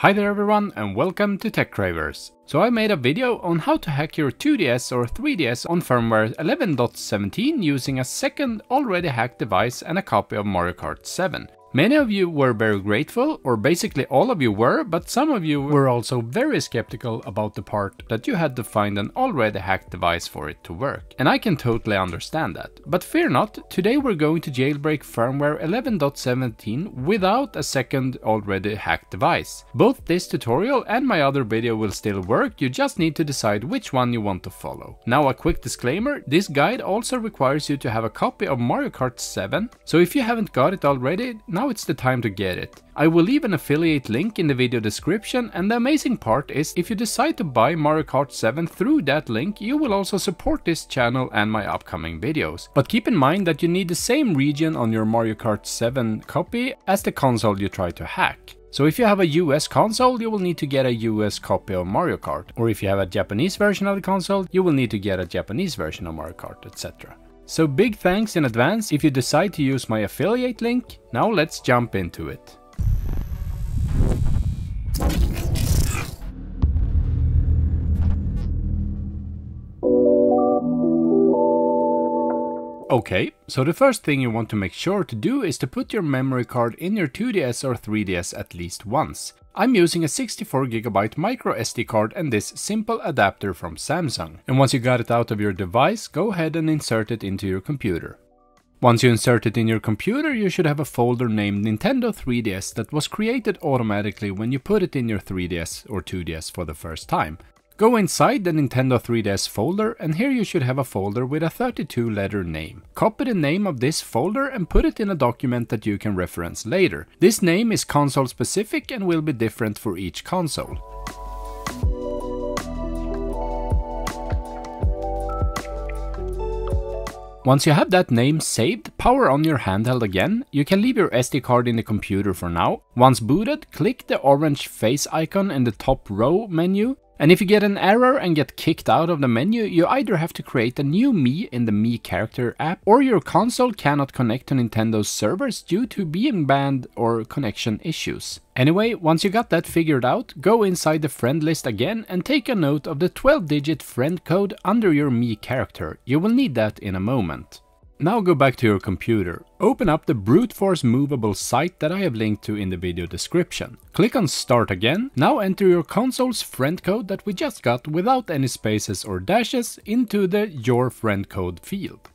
Hi there everyone and welcome to Tech Cravers. So I made a video on how to hack your 2DS or 3DS on firmware 11.17 using a second already hacked device and a copy of Mario Kart 7. Many of you were very grateful, or basically all of you were, but some of you were also very skeptical about the part that you had to find an already hacked device for it to work. And I can totally understand that. But fear not, today we're going to jailbreak firmware 11.17 without a second already hacked device. Both this tutorial and my other video will still work, you just need to decide which one you want to follow. Now a quick disclaimer, this guide also requires you to have a copy of Mario Kart 7, so if you haven't got it already, it's the time to get it. I will leave an affiliate link in the video description and the amazing part is if you decide to buy Mario Kart 7 through that link you will also support this channel and my upcoming videos. But keep in mind that you need the same region on your Mario Kart 7 copy as the console you try to hack. So if you have a US console, you will need to get a US copy of Mario Kart. Or if you have a Japanese version of the console, you will need to get a Japanese version of Mario Kart, etc. So big thanks in advance if you decide to use my affiliate link. Now let's jump into it. Okay, so the first thing you want to make sure to do is to put your memory card in your 2DS or 3DS at least once. I'm using a 64GB micro SD card and this simple adapter from Samsung. And once you got it out of your device, go ahead and insert it into your computer. Once you insert it in your computer, you should have a folder named Nintendo 3DS that was created automatically when you put it in your 3DS or 2DS for the first time. Go inside the Nintendo 3DS folder and here you should have a folder with a 32 letter name. Copy the name of this folder and put it in a document that you can reference later. This name is console specific and will be different for each console. Once you have that name saved, power on your handheld again. You can leave your SD card in the computer for now. Once booted, click the orange face icon in the top row menu and if you get an error and get kicked out of the menu, you either have to create a new Mii in the Mii character app, or your console cannot connect to Nintendo's servers due to being banned or connection issues. Anyway, once you got that figured out, go inside the friend list again and take a note of the 12 digit friend code under your Mii character. You will need that in a moment. Now go back to your computer. Open up the brute force movable site that I have linked to in the video description. Click on start again. Now enter your console's friend code that we just got without any spaces or dashes into the your friend code field.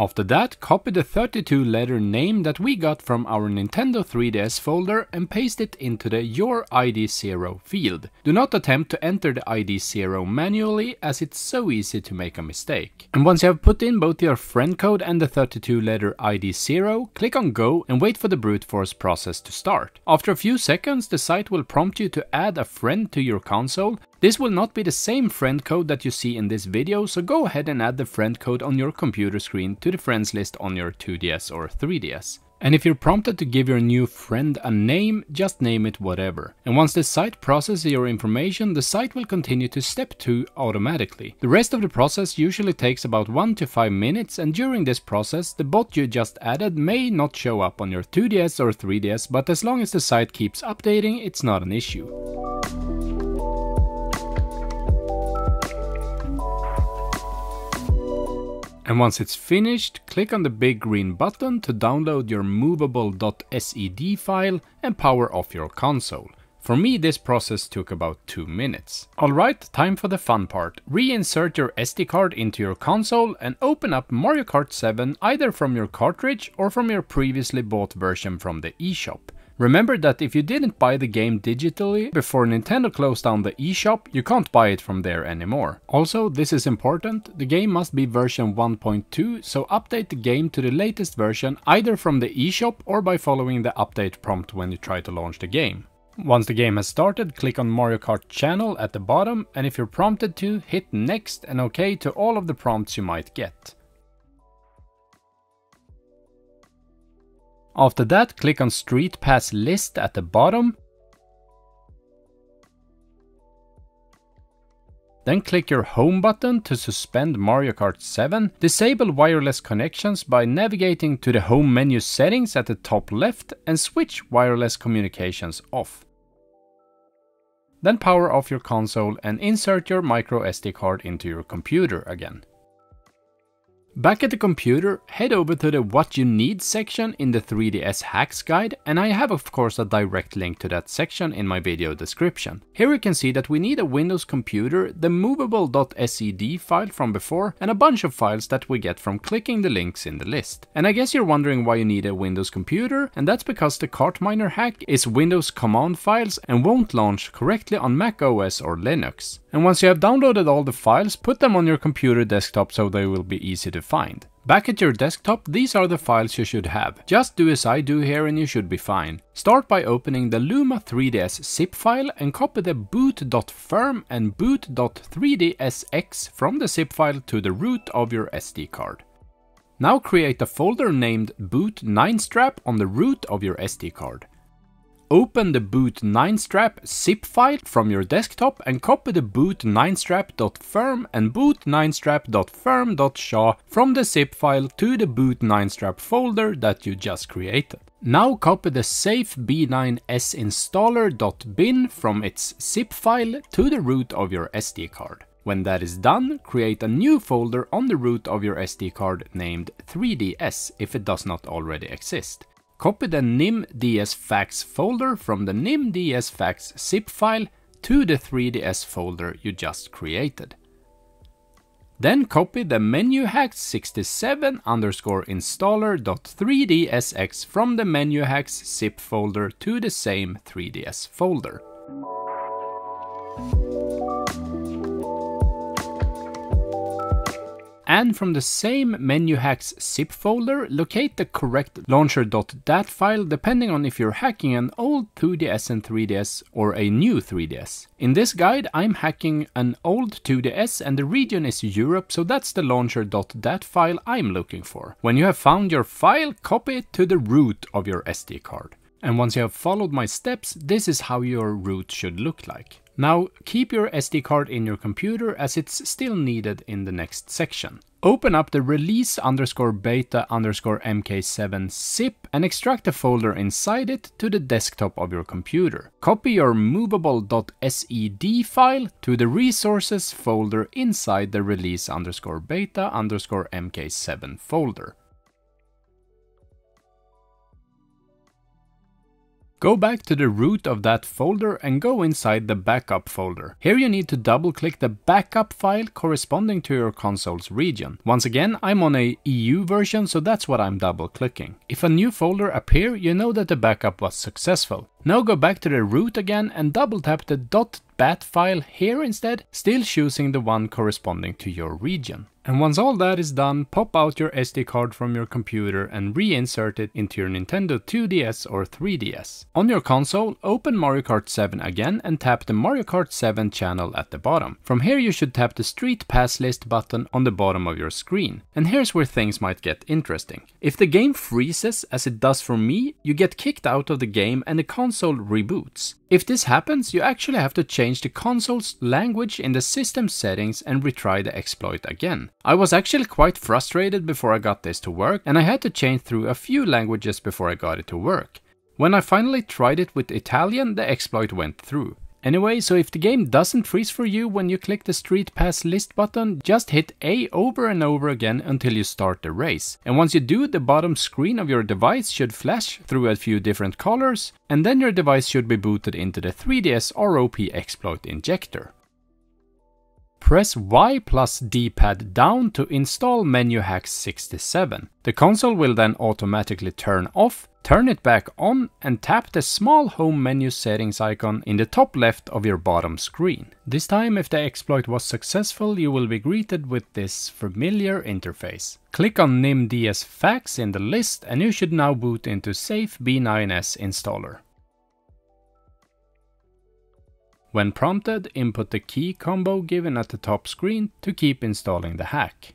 After that, copy the 32 letter name that we got from our Nintendo 3DS folder and paste it into the Your ID 0 field. Do not attempt to enter the ID 0 manually as it's so easy to make a mistake. And once you have put in both your friend code and the 32 letter ID 0, click on go and wait for the brute force process to start. After a few seconds, the site will prompt you to add a friend to your console this will not be the same friend code that you see in this video, so go ahead and add the friend code on your computer screen to the friends list on your 2DS or 3DS. And if you're prompted to give your new friend a name, just name it whatever. And once the site processes your information, the site will continue to step 2 automatically. The rest of the process usually takes about 1 to 5 minutes and during this process, the bot you just added may not show up on your 2DS or 3DS, but as long as the site keeps updating, it's not an issue. And once it's finished, click on the big green button to download your movable.sed file and power off your console. For me, this process took about 2 minutes. Alright, time for the fun part. Reinsert your SD card into your console and open up Mario Kart 7 either from your cartridge or from your previously bought version from the eShop. Remember that if you didn't buy the game digitally before Nintendo closed down the eShop, you can't buy it from there anymore. Also, this is important, the game must be version 1.2, so update the game to the latest version either from the eShop or by following the update prompt when you try to launch the game. Once the game has started, click on Mario Kart channel at the bottom and if you're prompted to, hit next and OK to all of the prompts you might get. After that, click on Street Pass list at the bottom. Then click your home button to suspend Mario Kart 7. Disable wireless connections by navigating to the home menu settings at the top left and switch wireless communications off. then power off your console and insert your micro SD card into your computer again. Back at the computer, head over to the What You Need section in the 3DS Hacks guide, and I have of course a direct link to that section in my video description. Here you can see that we need a Windows computer, the movable.sed file from before, and a bunch of files that we get from clicking the links in the list. And I guess you're wondering why you need a Windows computer, and that's because the CartMiner hack is Windows command files and won't launch correctly on Mac OS or Linux. And once you have downloaded all the files, put them on your computer desktop so they will be easy to find. Back at your desktop, these are the files you should have. Just do as I do here and you should be fine. Start by opening the Luma 3ds zip file and copy the boot.firm and boot.3dsx from the zip file to the root of your SD card. Now create a folder named boot9strap on the root of your SD card. Open the boot9strap zip file from your desktop and copy the boot9strap.firm and boot9strap.firm.sha from the zip file to the boot9strap folder that you just created. Now copy the safe b9s installer.bin from its zip file to the root of your SD card. When that is done, create a new folder on the root of your SD card named 3ds if it does not already exist. Copy the nim.dsfax folder from the nim.dsfax zip file to the 3ds folder you just created. Then copy the menuhacks67 underscore installer.3dsx from the menuhacks zip folder to the same 3ds folder. And from the same menuhacks zip folder, locate the correct launcher.dat file depending on if you're hacking an old 2DS and 3DS or a new 3DS. In this guide, I'm hacking an old 2DS and the region is Europe, so that's the launcher.dat file I'm looking for. When you have found your file, copy it to the root of your SD card. And once you have followed my steps, this is how your root should look like. Now keep your SD card in your computer as it's still needed in the next section. Open up the release underscore beta underscore mk7 zip and extract a folder inside it to the desktop of your computer. Copy your movable.sed file to the resources folder inside the release underscore beta underscore mk7 folder. Go back to the root of that folder and go inside the backup folder. Here you need to double click the backup file corresponding to your console's region. Once again, I'm on a EU version, so that's what I'm double clicking. If a new folder appear, you know that the backup was successful. Now go back to the root again and double tap the .bat file here instead, still choosing the one corresponding to your region. And once all that is done, pop out your SD card from your computer and reinsert it into your Nintendo 2DS or 3DS. On your console, open Mario Kart 7 again and tap the Mario Kart 7 channel at the bottom. From here you should tap the Street Pass List button on the bottom of your screen. And here's where things might get interesting. If the game freezes, as it does for me, you get kicked out of the game and the console reboots. If this happens, you actually have to change the console's language in the system settings and retry the exploit again. I was actually quite frustrated before I got this to work, and I had to change through a few languages before I got it to work. When I finally tried it with Italian, the exploit went through. Anyway, so if the game doesn't freeze for you when you click the Street Pass list button, just hit A over and over again until you start the race. And once you do, the bottom screen of your device should flash through a few different colors, and then your device should be booted into the 3DS ROP exploit injector. Press Y plus D-pad down to install menuhacks 67. The console will then automatically turn off, turn it back on and tap the small home menu settings icon in the top left of your bottom screen. This time if the exploit was successful you will be greeted with this familiar interface. Click on nim.dsfax in the list and you should now boot into safe B9S installer. When prompted, input the key combo given at the top screen to keep installing the hack.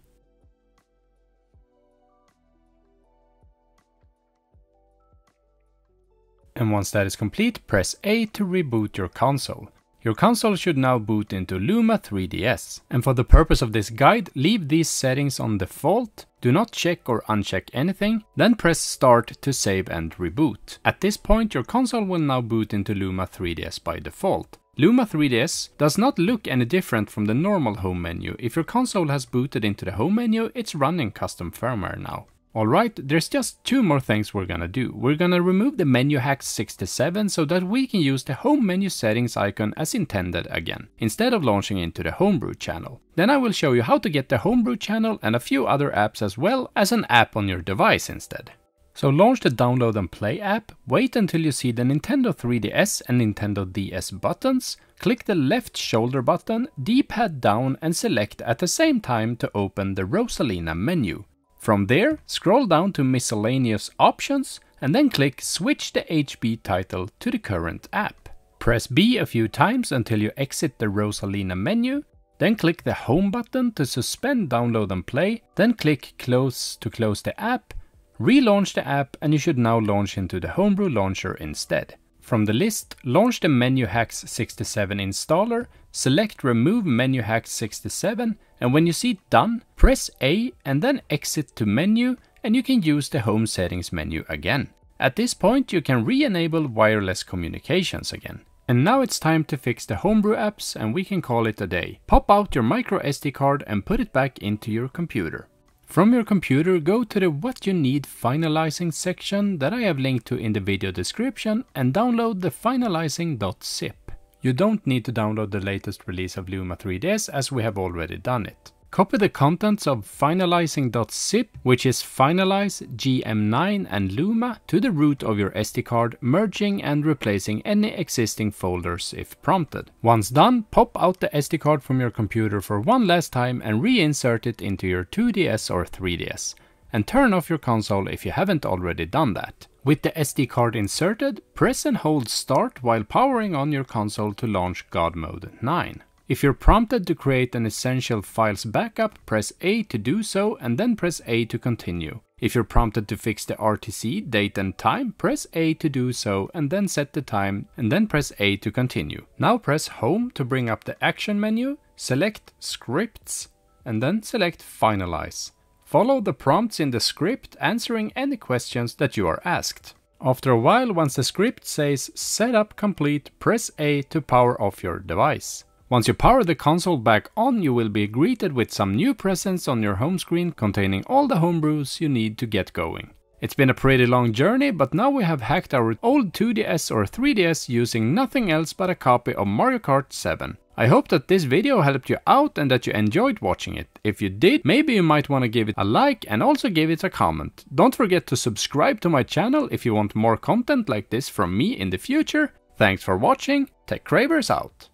And once that is complete, press A to reboot your console. Your console should now boot into Luma 3DS. And for the purpose of this guide, leave these settings on default, do not check or uncheck anything, then press start to save and reboot. At this point your console will now boot into Luma 3DS by default. Luma 3DS does not look any different from the normal home menu. If your console has booted into the home menu, it's running custom firmware now. Alright, there's just two more things we're gonna do. We're gonna remove the menu hack 67 so that we can use the home menu settings icon as intended again, instead of launching into the homebrew channel. Then I will show you how to get the homebrew channel and a few other apps as well as an app on your device instead. So launch the download and play app, wait until you see the Nintendo 3DS and Nintendo DS buttons, click the left shoulder button, D-pad down and select at the same time to open the Rosalina menu. From there, scroll down to miscellaneous options and then click switch the HB title to the current app. Press B a few times until you exit the Rosalina menu, then click the home button to suspend download and play, then click close to close the app Relaunch the app and you should now launch into the Homebrew launcher instead. From the list, launch the Menu Hacks 67 installer, select Remove Menu Hacks 67 and when you see Done, press A and then exit to Menu and you can use the Home Settings menu again. At this point you can re-enable wireless communications again. And now it's time to fix the Homebrew apps and we can call it a day. Pop out your micro SD card and put it back into your computer. From your computer, go to the What You Need Finalizing section that I have linked to in the video description and download the finalizing.zip. You don't need to download the latest release of Luma 3DS as we have already done it. Copy the contents of finalizing.zip, which is finalize, GM9 and Luma, to the root of your SD card, merging and replacing any existing folders if prompted. Once done, pop out the SD card from your computer for one last time and reinsert it into your 2DS or 3DS. And turn off your console if you haven't already done that. With the SD card inserted, press and hold start while powering on your console to launch God Mode 9. If you're prompted to create an essential files backup, press A to do so and then press A to continue. If you're prompted to fix the RTC date and time, press A to do so and then set the time and then press A to continue. Now press Home to bring up the action menu, select Scripts and then select Finalize. Follow the prompts in the script answering any questions that you are asked. After a while, once the script says Setup complete, press A to power off your device. Once you power the console back on, you will be greeted with some new presents on your home screen containing all the homebrews you need to get going. It's been a pretty long journey, but now we have hacked our old 2DS or 3DS using nothing else but a copy of Mario Kart 7. I hope that this video helped you out and that you enjoyed watching it. If you did, maybe you might want to give it a like and also give it a comment. Don't forget to subscribe to my channel if you want more content like this from me in the future. Thanks for watching, TechCravers out!